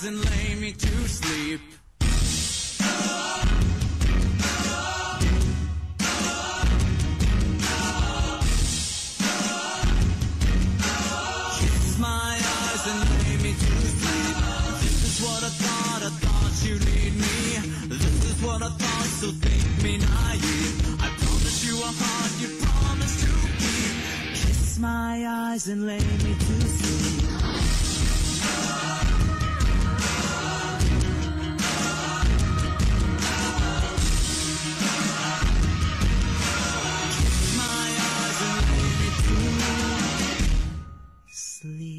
Eyes and lay me to sleep. Kiss my eyes and lay me to sleep. This is what I thought, I thought you need me. This is what I thought, so think me naive. I promise you a heart you promise to keep. Kiss my eyes and lay me to sleep. sleep.